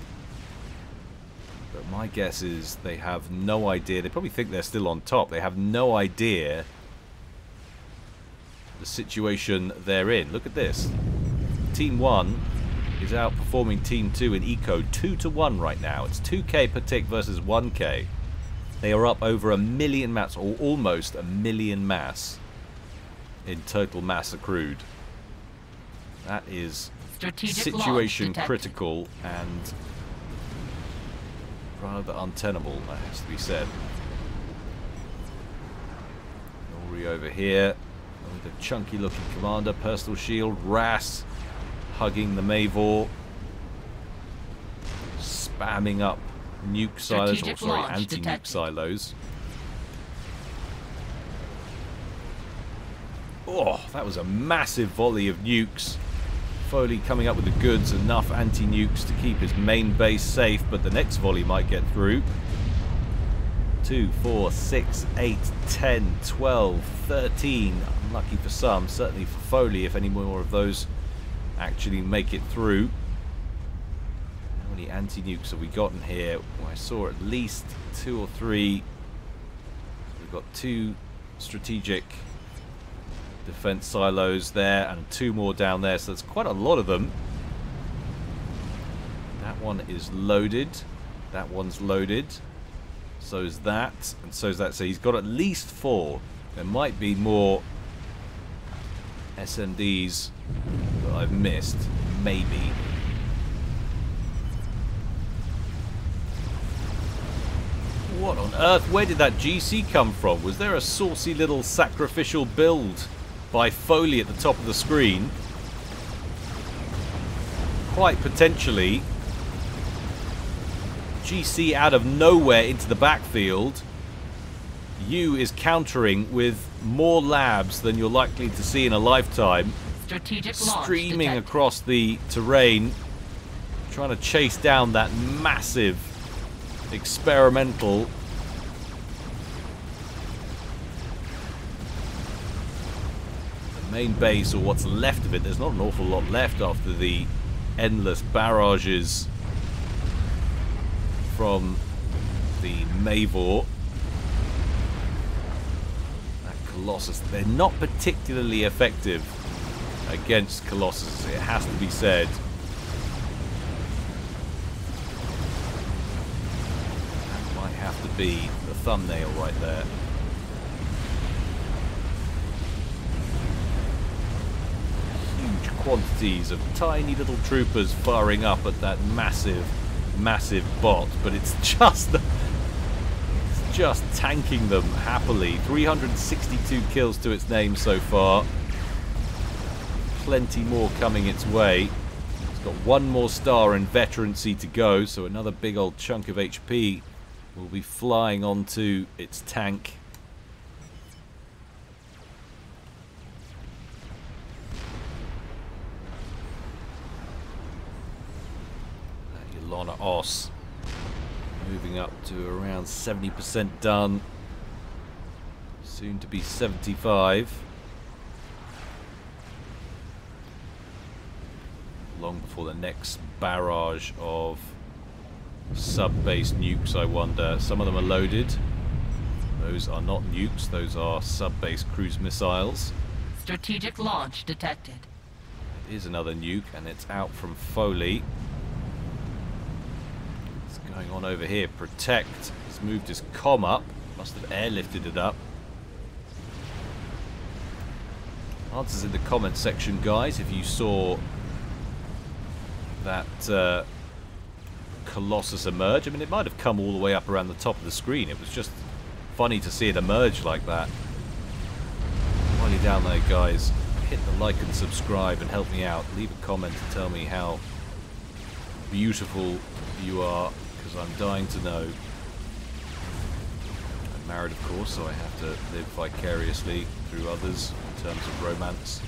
But my guess is they have no idea. They probably think they're still on top. They have no idea the situation they're in. Look at this. Team 1 is outperforming Team 2 in eco 2 to 1 right now. It's 2k per tick versus 1k. They are up over a million mass, or almost a million mass in total mass accrued. That is Strategic situation critical and rather untenable, that has to be said. Nori over here with a chunky looking commander, personal shield, Ras hugging the Mavor, spamming up nuke silos, or sorry, anti-nuke silos. Oh, that was a massive volley of nukes. Foley coming up with the goods, enough anti-nukes to keep his main base safe, but the next volley might get through. 2, 4, 6, 8, 10, 12, 13. Unlucky for some, certainly for Foley if any more of those actually make it through. How many anti-nukes have we gotten here? Well, I saw at least two or three. We've got two strategic defense silos there and two more down there, so there's quite a lot of them. That one is loaded. That one's loaded. So is that, and so is that. So he's got at least four. There might be more SMDs that I've missed. Maybe. What on earth? Where did that GC come from? Was there a saucy little sacrificial build by Foley at the top of the screen? Quite potentially. GC out of nowhere into the backfield. Yu is countering with more labs than you're likely to see in a lifetime. Strategic Streaming across the terrain. Trying to chase down that massive experimental the main base or what's left of it there's not an awful lot left after the endless barrages from the Mavor that Colossus they're not particularly effective against Colossus. It has to be said. That might have to be the thumbnail right there. Huge quantities of tiny little troopers firing up at that massive, massive bot, but it's just the just tanking them happily. 362 kills to its name so far. Plenty more coming its way. It's got one more star and veterancy to go, so another big old chunk of HP will be flying onto its tank. Yolona Oss moving up to around 70% done. Soon to be 75. Long before the next barrage of sub-base nukes, I wonder. Some of them are loaded. Those are not nukes, those are sub-base cruise missiles. Strategic launch detected. It is another nuke, and it's out from Foley going on over here? Protect. He's moved his com up. Must have airlifted it up. Answers in the comment section, guys, if you saw that uh, Colossus emerge. I mean, it might have come all the way up around the top of the screen. It was just funny to see it emerge like that. While you're down there, guys, hit the like and subscribe and help me out. Leave a comment and tell me how beautiful you are because I'm dying to know. I'm married, of course, so I have to live vicariously through others in terms of romance.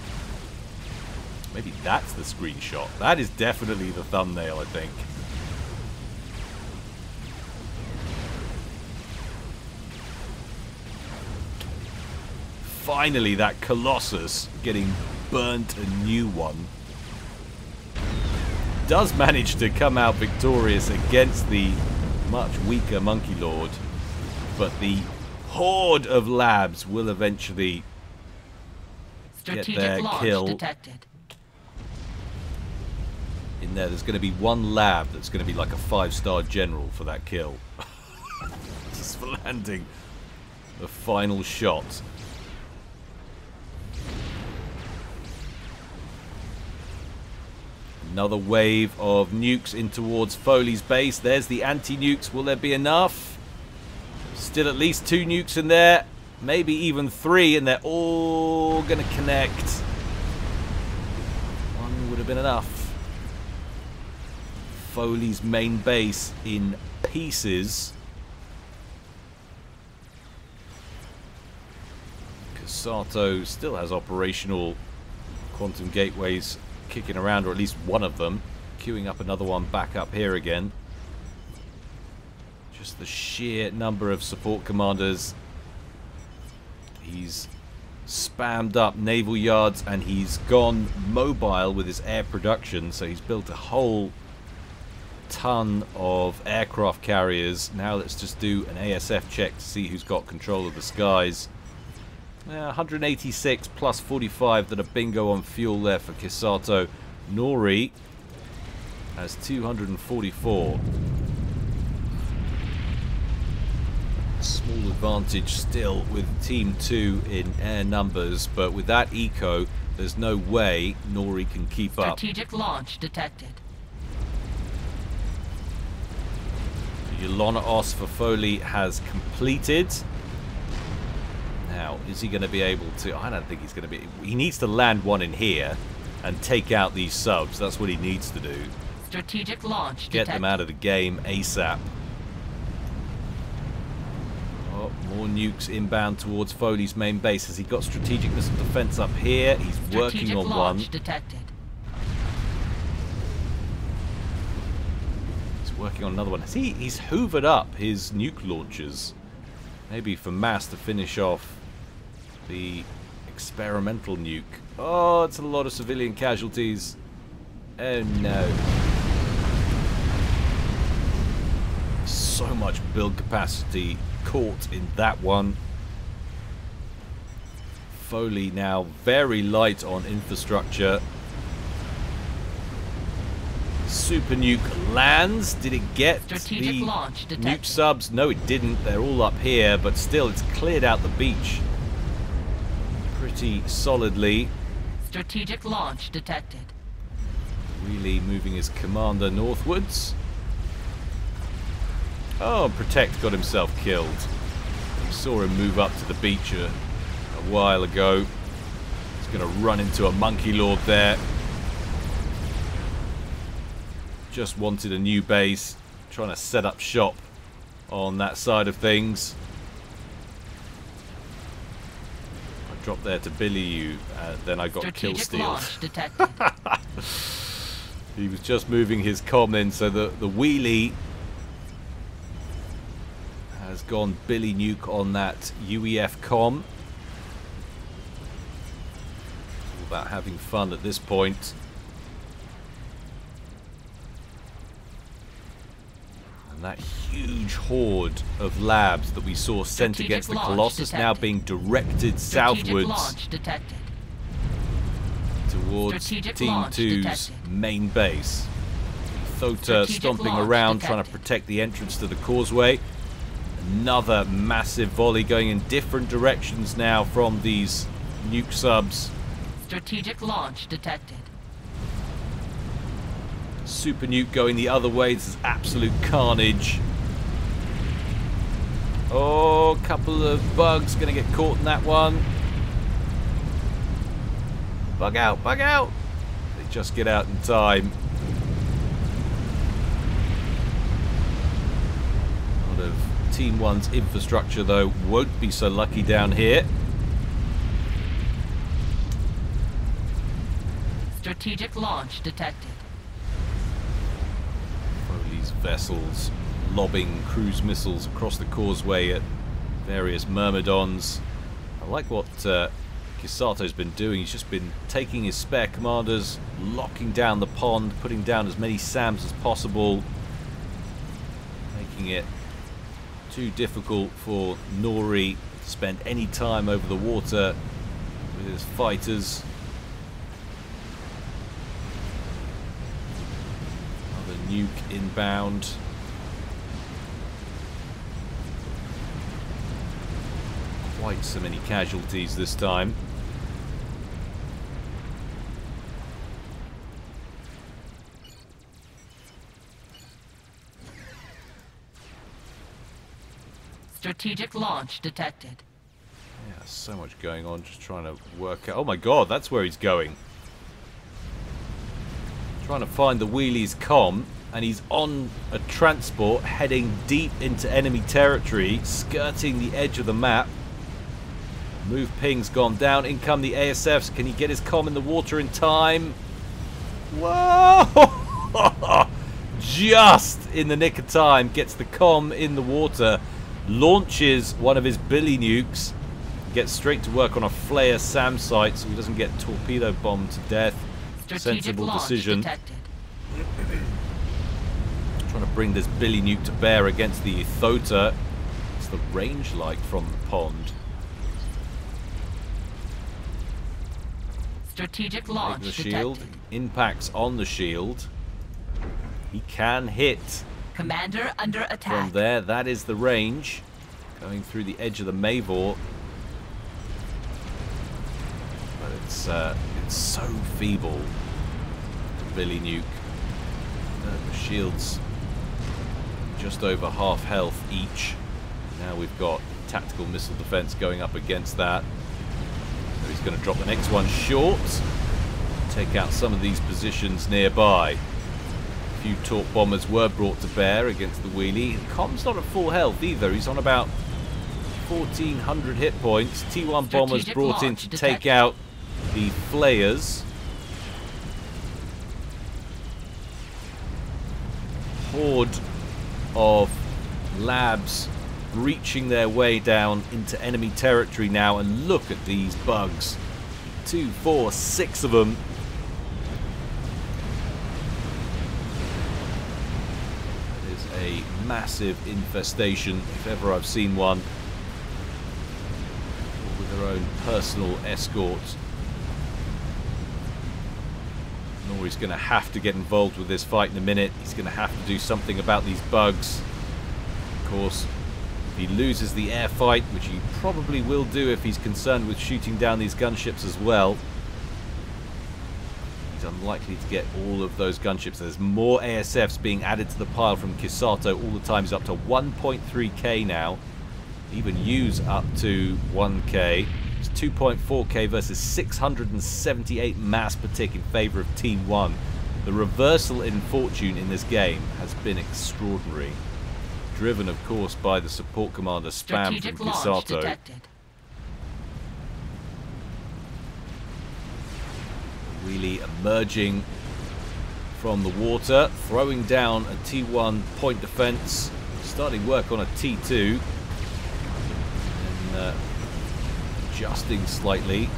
Maybe that's the screenshot. That is definitely the thumbnail, I think. Finally, that Colossus getting burnt a new one does manage to come out victorious against the much weaker Monkey Lord, but the horde of labs will eventually Strategic get their kill. detected. In there, there's going to be one lab that's going to be like a five-star general for that kill. Just for landing the final shot. Another wave of nukes in towards Foley's base. There's the anti-nukes. Will there be enough? Still at least two nukes in there. Maybe even three, and they're all going to connect. One would have been enough. Foley's main base in pieces. Kisato still has operational quantum gateways kicking around, or at least one of them. Queuing up another one back up here again. Just the sheer number of support commanders. He's spammed up naval yards and he's gone mobile with his air production. So he's built a whole ton of aircraft carriers. Now let's just do an ASF check to see who's got control of the skies. Uh, 186 plus 45 that are bingo on fuel there for Kisato. Nori has 244. Small advantage still with Team 2 in air numbers, but with that eco, there's no way Nori can keep up. Strategic launch detected. Yolona Oss for Foley has completed. Now, is he going to be able to... I don't think he's going to be... He needs to land one in here and take out these subs. That's what he needs to do. Strategic launch Get detected. them out of the game ASAP. Oh, more nukes inbound towards Foley's main base. Has he got strategic missile defense up here? He's working Strategic on launch one. detected. He's working on another one. Has he, he's hoovered up his nuke launchers. Maybe for mass to finish off the experimental nuke. Oh, it's a lot of civilian casualties. Oh no. So much build capacity caught in that one. Foley now very light on infrastructure. Super nuke lands. Did it get Strategic the nuke subs? No, it didn't. They're all up here, but still, it's cleared out the beach pretty solidly. Strategic launch detected. Really moving his commander northwards. Oh, Protect got himself killed. We saw him move up to the beach a, a while ago. He's going to run into a Monkey Lord there. Just wanted a new base. Trying to set up shop on that side of things. I dropped there to Billy you, uh, then I got kill Strategic stealed. launch. He was just moving his com in, so the, the wheelie has gone Billy Nuke on that UEF com. All about having fun at this point. And that huge horde of labs that we saw sent against the Colossus now being directed southwards towards Strategic Team launch 2's detected. main base. Thota Strategic stomping around trying to protect the entrance to the causeway. Another massive volley going in different directions now from these nuke subs. Strategic launch detected. Super nuke going the other way. This is absolute carnage. Oh, couple of bugs going to get caught in that one. Bug out, bug out. They just get out in time. A lot of Team 1's infrastructure, though, won't be so lucky down here. Strategic launch detected. Vessels lobbing cruise missiles across the causeway at various myrmidons. I like what uh, Kisato's been doing. He's just been taking his spare commanders, locking down the pond, putting down as many SAMs as possible, making it too difficult for Nori to spend any time over the water with his fighters. Another nuke inbound. Quite so many casualties this time. Strategic launch detected. Yeah, so much going on, just trying to work out. Oh my god, that's where he's going. Trying to find the wheelie's com, and he's on a transport heading deep into enemy territory, skirting the edge of the map. Move ping's gone down. In come the ASFs. Can he get his com in the water in time? Whoa! Just in the nick of time, gets the com in the water, launches one of his Billy nukes, gets straight to work on a flayer SAM site so he doesn't get torpedo bombed to death. Strategic Sensible launch decision. Trying to bring this Billy nuke to bear against the Thota. It's the range like from the pond? Strategic launch the shield. detected. Impacts on the shield. He can hit Commander under attack. from there. That is the range. Going through the edge of the Mavor. But it's uh, it's so feeble. Billy Nuke. Uh, the shields just over half health each. Now we've got tactical missile defense going up against that. So he's going to drop the next one short. Take out some of these positions nearby. A few torp bombers were brought to bear against the wheelie. Com's not at full health either. He's on about 1400 hit points. T1 bombers brought in to take out the flayers. Horde of labs breaching their way down into enemy territory now and look at these bugs. Two four six of them. That is a massive infestation if ever I've seen one with their own personal personal escort. Nori's going to have to get involved with this fight in a minute. He's going to have to do something about these bugs. Of course, if he loses the air fight, which he probably will do if he's concerned with shooting down these gunships as well, he's unlikely to get all of those gunships. There's more ASFs being added to the pile from Kisato all the time. He's up to 1.3k now. Even use up to 1k. It's 2.4k versus 678 mass per tick in favour of Team 1. The reversal in fortune in this game has been extraordinary. Driven, of course, by the support commander spam Strategic from detected. Wheelie emerging from the water, throwing down a T1 point defense, starting work on a T2, and uh, adjusting slightly.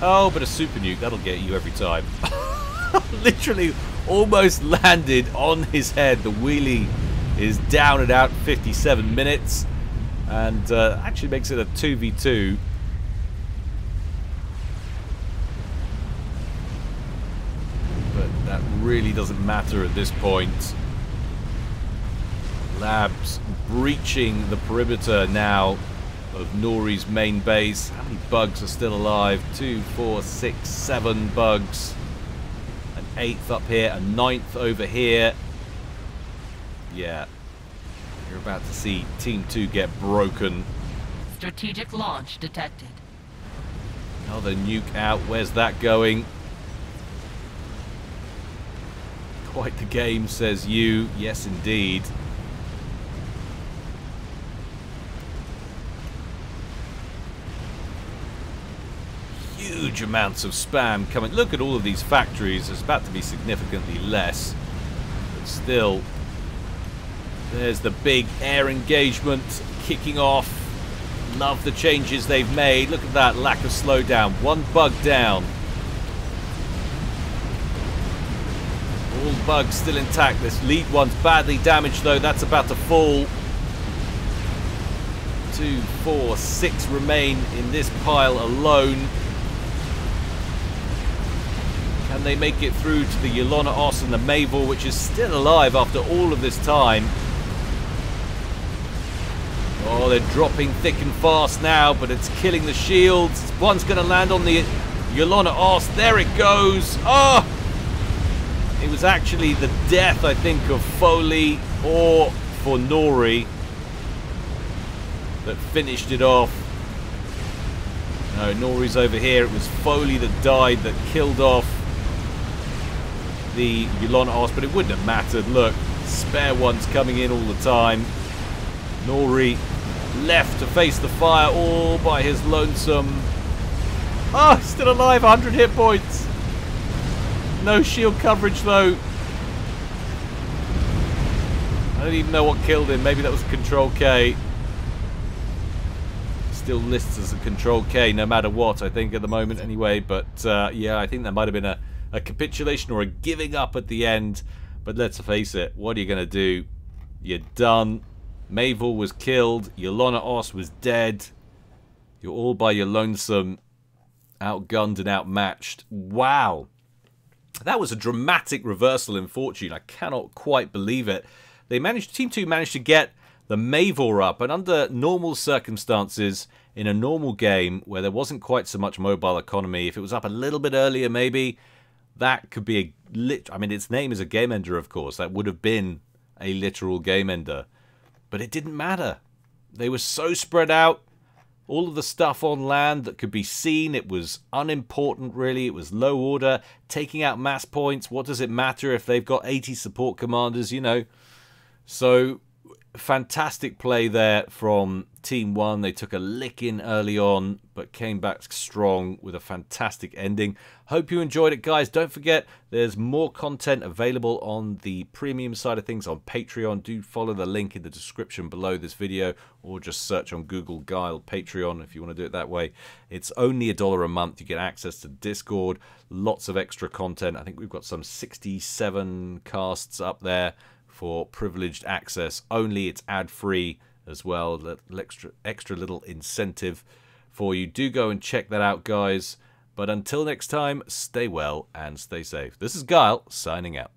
Oh, but a super nuke, that'll get you every time. Literally almost landed on his head. The wheelie is down and out 57 minutes and uh, actually makes it a 2v2 but that really doesn't matter at this point. Labs breaching the perimeter now of Nori's main base. How many bugs are still alive? Two, four, six, seven bugs. An eighth up here, a ninth over here. Yeah. You're about to see Team 2 get broken. Strategic launch detected. Another nuke out. Where's that going? Quite the game, says you. Yes, indeed. Huge amounts of spam coming. Look at all of these factories. There's about to be significantly less. But still, there's the big air engagement kicking off. Love the changes they've made. Look at that lack of slowdown. One bug down. All bugs still intact. This lead one's badly damaged though. That's about to fall. Two, four, six remain in this pile alone. Can they make it through to the Yolona Oss and the Mavor, which is still alive after all of this time? Oh, they're dropping thick and fast now, but it's killing the shields. One's going to land on the Yolona Oss. There it goes. Oh! It was actually the death, I think, of Foley or for Nori that finished it off. No, Nori's over here. It was Foley that died, that killed off the Yolona Oss, but it wouldn't have mattered. Look, spare ones coming in all the time. Nori left to face the fire all by his lonesome. Oh, still alive, 100 hit points. No shield coverage though. I don't even know what killed him. Maybe that was Control K. Still lists as a Control K no matter what, I think, at the moment anyway. But uh, yeah, I think that might have been a, a capitulation or a giving up at the end. But let's face it, what are you going to do? You're done. Mavor was killed. Yolona Oss was dead. You're all by your lonesome, outgunned and outmatched. Wow. That was a dramatic reversal in fortune. I cannot quite believe it. They managed, Team 2 managed to get the Mavor up, and under normal circumstances, in a normal game where there wasn't quite so much mobile economy, if it was up a little bit earlier, maybe that could be a lit. I mean, its name is a game ender, of course. That would have been a literal game ender, but it didn't matter. They were so spread out. All of the stuff on land that could be seen, it was unimportant, really. It was low order, taking out mass points. What does it matter if they've got 80 support commanders, you know? So fantastic play there from Team 1. They took a lick in early on, but came back strong with a fantastic ending. Hope you enjoyed it, guys. Don't forget, there's more content available on the premium side of things on Patreon. Do follow the link in the description below this video, or just search on Google Gyle Patreon if you want to do it that way. It's only a dollar a month. You get access to Discord, lots of extra content. I think we've got some 67 casts up there for privileged access only. It's ad free as well. Extra, extra little incentive for you. Do go and check that out, guys. But until next time, stay well and stay safe. This is Gyle signing out.